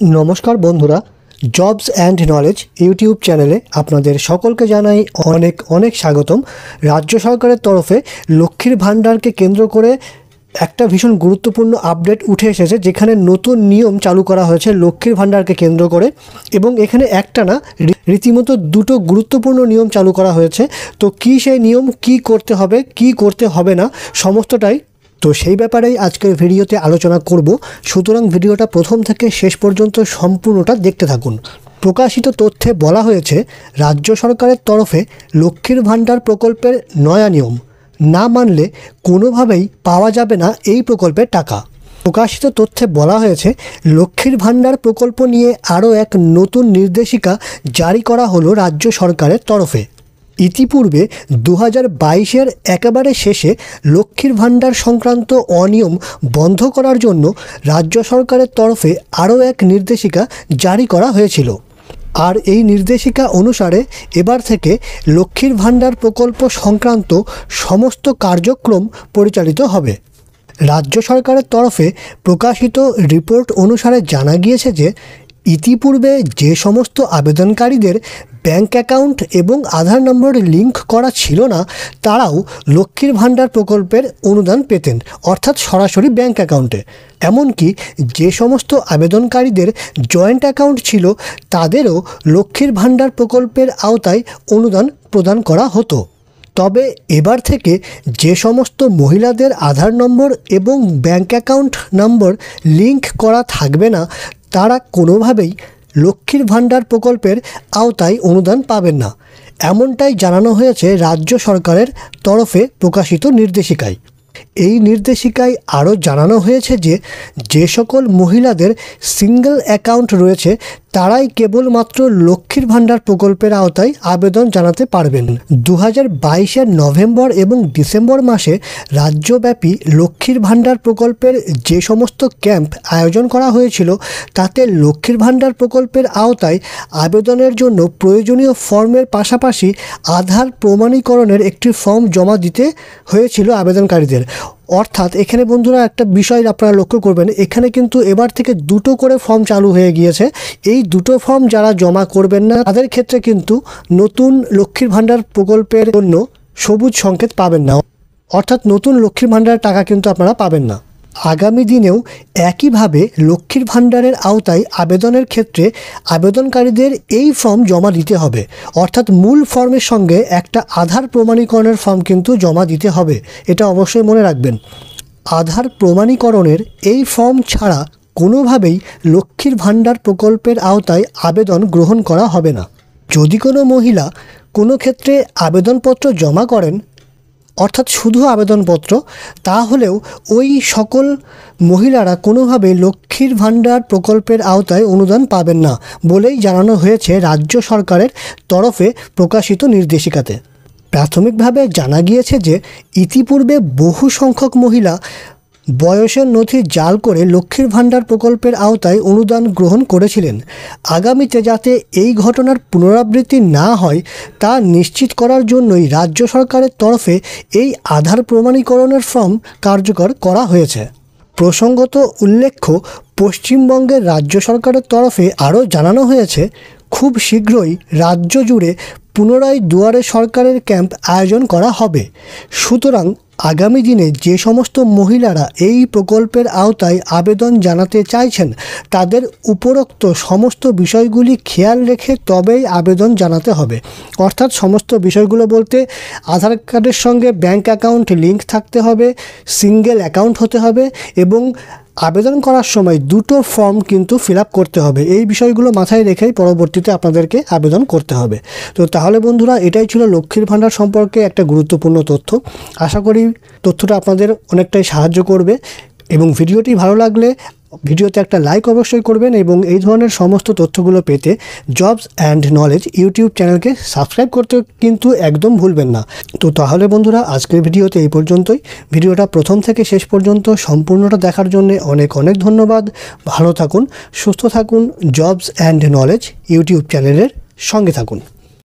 নমস্কার বন্ধুরা jobs and knowledge YouTube চ্যানেলে আপনাদের সকলকে জানাই অনেক অনেক স্বাগতম। রাজ্য সরকারের তরফে লক্ষ্মীর ভাণ্ডারকে কেন্দ্র করে একটা ভীষণ গুরুত্বপূর্ণ আপডেট উঠে এসেছে, যেখানে নতুন নিয়ম চালু করা হয়েছে লক্ষ্মীর ভাণ্ডারকে কেন্দ্র করে এবং এখানে একটা না রীতিমতো দুটো গুরুত্বপূর্ণ নিয়ম চালু করা হয়েছে। তো কী সেই নিয়ম, কি করতে হবে, কি করতে হবে না, সমস্তটাই তো সেই ব্যাপারেই আজকের ভিডিওতে আলোচনা করব। সুতরাং ভিডিওটা প্রথম থেকে শেষ পর্যন্ত সম্পূর্ণটা দেখতে থাকুন। প্রকাশিত তথ্যে বলা হয়েছে, রাজ্য সরকারের তরফে লক্ষ্মীর ভাণ্ডার প্রকল্পের নয়া নিয়ম। না মানলে কোনোভাবেই পাওয়া যাবে না এই প্রকল্পের টাকা। প্রকাশিত তথ্যে বলা হয়েছে, লক্ষ্মীর ভাণ্ডার প্রকল্প নিয়ে আরও এক নতুন নির্দেশিকা জারি করা হলো রাজ্য সরকারের তরফে। ইতিপূর্বে দু হাজার বাইশের একেবারে শেষে লক্ষ্মীর ভাণ্ডার সংক্রান্ত অনিয়ম বন্ধ করার জন্য রাজ্য সরকারের তরফে আরও এক নির্দেশিকা জারি করা হয়েছিল। আর এই নির্দেশিকা অনুসারে এবার থেকে লক্ষ্মীর ভাণ্ডার প্রকল্প সংক্রান্ত সমস্ত কার্যক্রম পরিচালিত হবে। রাজ্য সরকারের তরফে প্রকাশিত রিপোর্ট অনুসারে জানা গিয়েছে যে, ইতিপূর্বে যে সমস্ত আবেদনকারীদের ব্যাংক অ্যাকাউন্ট এবং আধার নম্বর লিংক করা ছিল না, তারাও লক্ষ্মীর ভাণ্ডার প্রকল্পের অনুদান পেতেন, অর্থাৎ সরাসরি ব্যাঙ্ক অ্যাকাউন্টে। এমনকি যে সমস্ত আবেদনকারীদের জয়েন্ট অ্যাকাউন্ট ছিল, তাদেরও লক্ষ্মীর ভাণ্ডার প্রকল্পের আওতায় অনুদান প্রদান করা হতো। তবে এবার থেকে যে সমস্ত মহিলাদের আধার নম্বর এবং ব্যাঙ্ক অ্যাকাউন্ট নম্বর লিংক করা থাকবে না, তারা কোনোভাবেই লক্ষ্মীর ভাণ্ডার প্রকল্পের আওতায় অনুদান পাবেন না। এমনটাই জানানো হয়েছে রাজ্য সরকারের তরফে প্রকাশিত নির্দেশিকায়। এই নির্দেশিকায় আরও জানানো হয়েছে যে যে সকল মহিলাদের সিঙ্গেল অ্যাকাউন্ট রয়েছে তারাই কেবলমাত্র লক্ষ্মীর ভাণ্ডার প্রকল্পের আওতায় আবেদন জানাতে পারবেন। দু হাজার নভেম্বর এবং ডিসেম্বর মাসে রাজ্যব্যাপী লক্ষ্মীর ভাণ্ডার প্রকল্পের যে সমস্ত ক্যাম্প আয়োজন করা হয়েছিল, তাতে লক্ষ্মীর ভাণ্ডার প্রকল্পের আওতায় আবেদনের জন্য প্রয়োজনীয় ফর্মের পাশাপাশি আধার প্রমাণীকরণের একটি ফর্ম জমা দিতে হয়েছিল আবেদনকারীদের। অর্থাৎ এখানে বন্ধুরা একটা বিষয় আপনারা লক্ষ্য করবেন, এখানে কিন্তু এবার থেকে দুটো করে ফর্ম চালু হয়ে গিয়েছে। এই দুটো ফর্ম যারা জমা করবেন না, তাদের ক্ষেত্রে কিন্তু নতুন লক্ষ্মীর ভাণ্ডার প্রকল্পের জন্য সবুজ সংকেত পাবেন না। অর্থাৎ নতুন লক্ষ্মীর ভাণ্ডারের টাকা কিন্তু আপনারা পাবেন না। আগামী দিনেও একইভাবে লক্ষ্মীর ভাণ্ডারের আওতায় আবেদনের ক্ষেত্রে আবেদনকারীদের এই ফর্ম জমা দিতে হবে। অর্থাৎ মূল ফর্মের সঙ্গে একটা আধার প্রমাণীকরণের ফর্ম কিন্তু জমা দিতে হবে। এটা অবশ্যই মনে রাখবেন। আধার প্রমাণীকরণের এই ফর্ম ছাড়া কোনোভাবেই লক্ষ্মীর ভাণ্ডার প্রকল্পের আওতায় আবেদন গ্রহণ করা হবে না। যদি কোনো মহিলা কোনো ক্ষেত্রে আবেদনপত্র জমা করেন অর্থাৎ শুধু আবেদনপত্র তাহলেও ওই সকল মহিলারা কোনোভাবে লক্ষ্মীর ভাণ্ডার প্রকল্পের আওতায় অনুদান পাবেন না বলেই জানানো হয়েছে রাজ্য সরকারের তরফে প্রকাশিত নির্দেশিকাতে। প্রাথমিকভাবে জানা গিয়েছে যে ইতিপূর্বে বহু সংখ্যক মহিলা বয়সের নথি জাল করে লক্ষ্মীর ভাণ্ডার প্রকল্পের আওতায় অনুদান গ্রহণ করেছিলেন। আগামীতে যাতে এই ঘটনার পুনরাবৃত্তি না হয়, তা নিশ্চিত করার জন্যই রাজ্য সরকারের তরফে এই আধার প্রমাণীকরণের ফর্ম কার্যকর করা হয়েছে। প্রসঙ্গত উল্লেখ্য, পশ্চিমবঙ্গের রাজ্য সরকারের তরফে আরও জানানো হয়েছে, খুব শীঘ্রই রাজ্য জুড়ে পুনরায় দুয়ারে সরকারের ক্যাম্প আয়োজন করা হবে। সুতরাং আগামী দিনে যে সমস্ত মহিলারা এই প্রকল্পের আওতায় আবেদন জানাতে চাইছেন, তাদের উপরোক্ত সমস্ত বিষয়গুলি খেয়াল রেখে তবেই আবেদন জানাতে হবে। অর্থাৎ সমস্ত বিষয়গুলো বলতে আধার কার্ডের সঙ্গে ব্যাংক অ্যাকাউন্ট লিংক থাকতে হবে, সিঙ্গেল অ্যাকাউন্ট হতে হবে এবং আবেদন করার সময় দুটো ফর্ম কিন্তু ফিল করতে হবে। এই বিষয়গুলো মাথায় রেখেই পরবর্তীতে আপনাদেরকে আবেদন করতে হবে। তো তাহলে বন্ধুরা, এটাই ছিল লক্ষ্মীর ভাণ্ডার সম্পর্কে একটা গুরুত্বপূর্ণ তথ্য। আশা করি তথ্যটা আপনাদের অনেকটাই সাহায্য করবে এবং ভিডিওটি ভালো লাগলে ভিডিওতে একটা লাইক অবশ্যই করবেন এবং এই ধরনের সমস্ত তথ্যগুলো পেতে জবস অ্যান্ড নলেজ ইউটিউব চ্যানেলকে সাবস্ক্রাইব করতে কিন্তু একদম ভুলবেন না। তো তাহলে বন্ধুরা, আজকের ভিডিওতে এই পর্যন্তই। ভিডিওটা প্রথম থেকে শেষ পর্যন্ত সম্পূর্ণটা দেখার জন্য অনেক অনেক ধন্যবাদ। ভালো থাকুন, সুস্থ থাকুন, জবস অ্যান্ড নলেজ ইউটিউব চ্যানেলের সঙ্গে থাকুন।